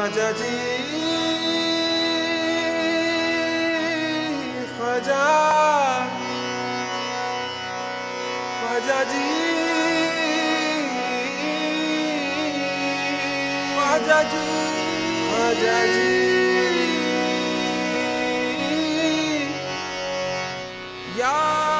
حججي فجا فججي فججي فججي يا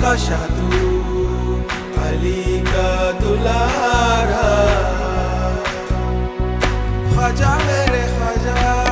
کا شادو علی کا دلارا۔ خواجہ میرے خواجہ۔